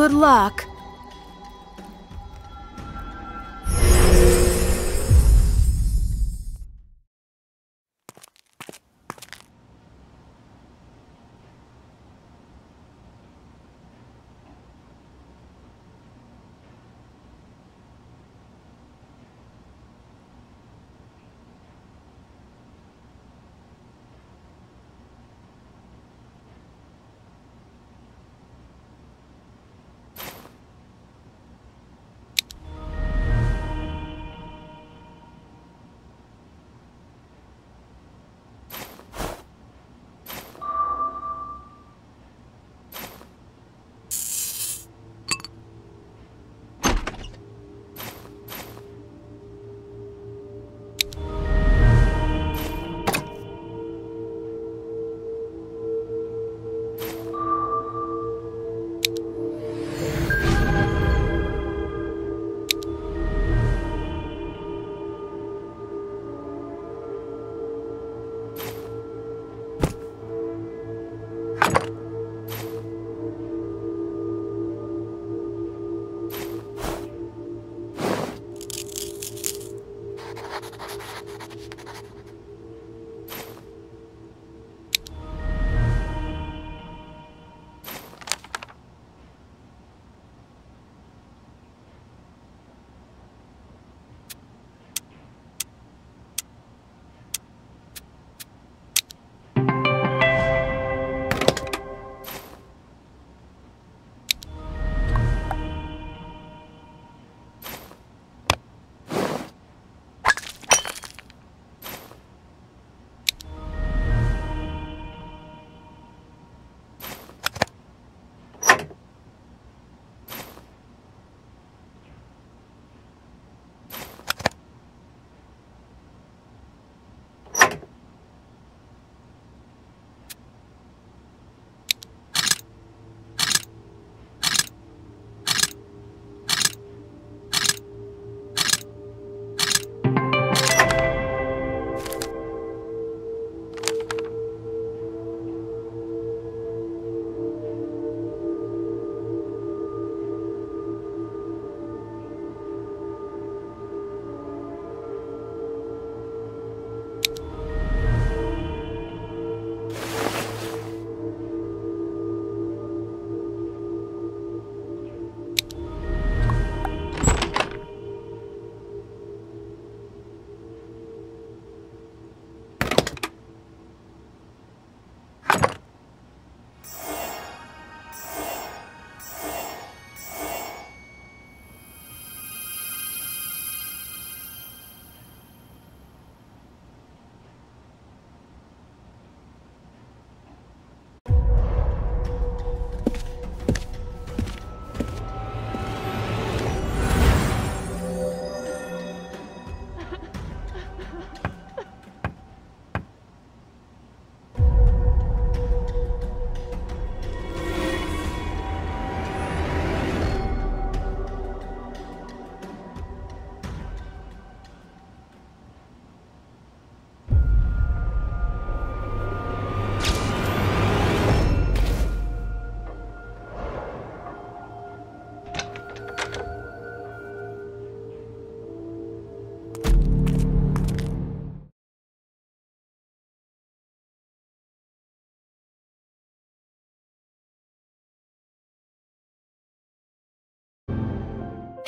Good luck.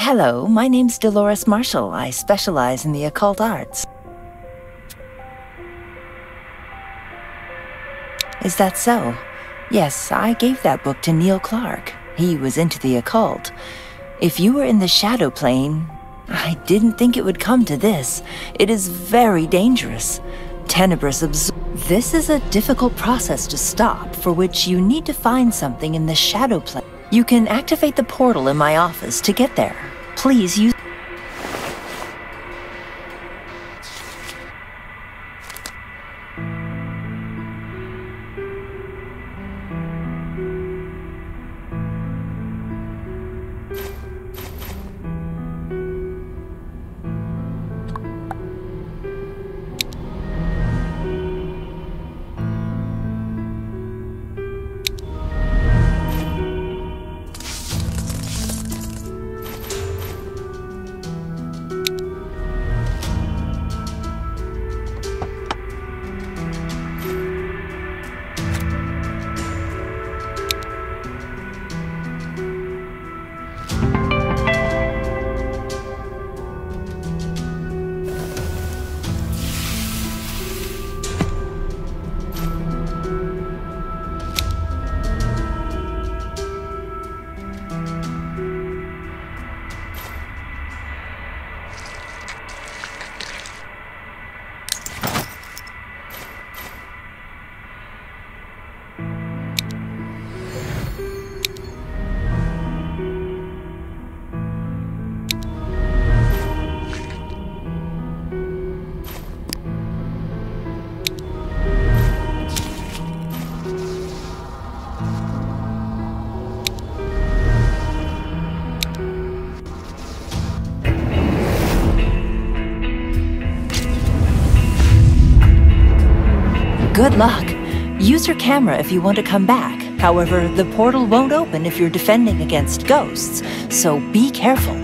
Hello, my name's Dolores Marshall. I specialize in the occult arts. Is that so? Yes, I gave that book to Neil Clark. He was into the occult. If you were in the shadow plane, I didn't think it would come to this. It is very dangerous. Tenebrous absor- This is a difficult process to stop, for which you need to find something in the shadow plane. You can activate the portal in my office to get there. Please use Use your camera if you want to come back. However, the portal won't open if you're defending against ghosts, so be careful.